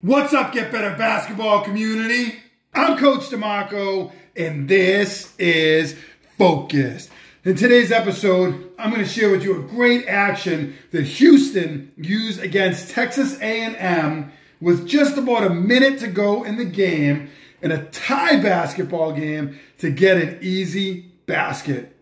What's up, Get Better Basketball community? I'm Coach DeMarco, and this is Focused. In today's episode, I'm going to share with you a great action that Houston used against Texas A&M with just about a minute to go in the game in a tie basketball game to get an easy basket.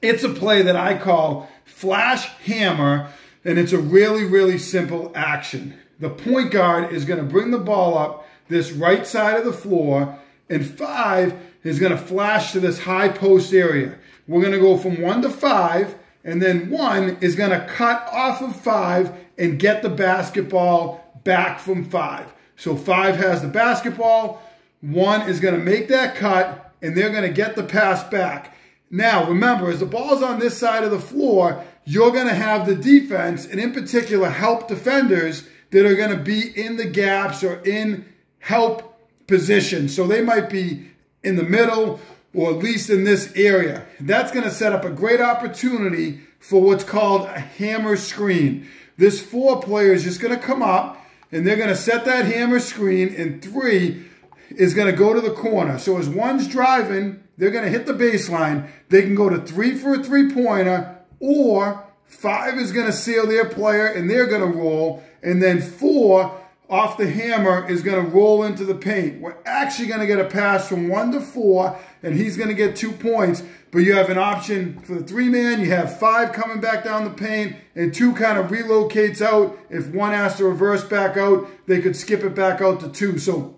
It's a play that I call Flash Hammer, and it's a really, really simple action the point guard is going to bring the ball up this right side of the floor, and five is going to flash to this high post area. We're going to go from one to five, and then one is going to cut off of five and get the basketball back from five. So five has the basketball, one is going to make that cut, and they're going to get the pass back. Now, remember, as the ball's on this side of the floor, you're going to have the defense, and in particular, help defenders that are going to be in the gaps or in help position. So they might be in the middle or at least in this area. That's going to set up a great opportunity for what's called a hammer screen. This four player is just going to come up and they're going to set that hammer screen and three is going to go to the corner. So as one's driving, they're going to hit the baseline. They can go to three for a three-pointer or five is going to seal their player and they're going to roll. And then four off the hammer is going to roll into the paint. We're actually going to get a pass from one to four, and he's going to get two points. But you have an option for the three-man. You have five coming back down the paint, and two kind of relocates out. If one has to reverse back out, they could skip it back out to two. So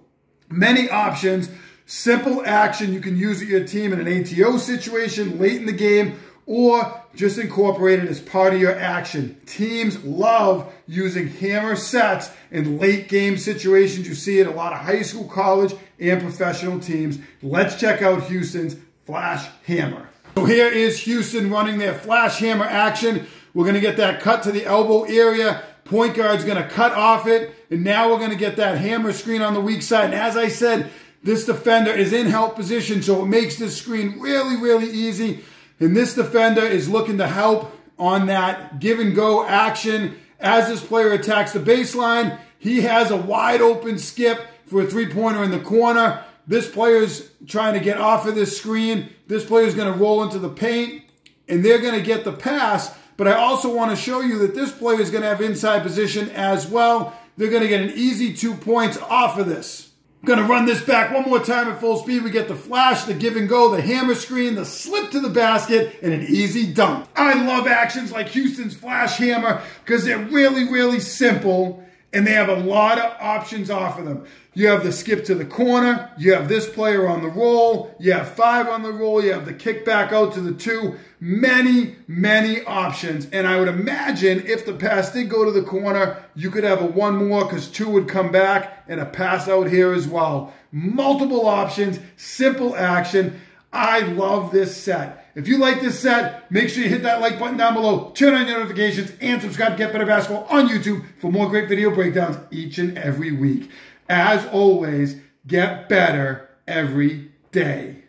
many options. Simple action you can use with your team in an ATO situation late in the game or just incorporate it as part of your action. Teams love using hammer sets in late game situations. You see it a lot of high school, college, and professional teams. Let's check out Houston's Flash Hammer. So here is Houston running their Flash Hammer action. We're going to get that cut to the elbow area. Point guard's going to cut off it. And now we're going to get that hammer screen on the weak side. And as I said, this defender is in help position, so it makes this screen really, really easy. And this defender is looking to help on that give and go action. As this player attacks the baseline, he has a wide open skip for a three pointer in the corner. This player is trying to get off of this screen. This player is going to roll into the paint and they're going to get the pass. But I also want to show you that this player is going to have inside position as well. They're going to get an easy two points off of this. Going to run this back one more time at full speed. We get the flash, the give and go, the hammer screen, the slip to the basket, and an easy dunk. I love actions like Houston's flash hammer because they're really, really simple and they have a lot of options off of them. You have the skip to the corner. You have this player on the roll. You have five on the roll. You have the kick back out to the two. Many, many options. And I would imagine if the pass did go to the corner, you could have a one more because two would come back and a pass out here as well. Multiple options, simple action. I love this set. If you like this set, make sure you hit that like button down below, turn on your notifications, and subscribe to Get Better Basketball on YouTube for more great video breakdowns each and every week. As always, get better every day.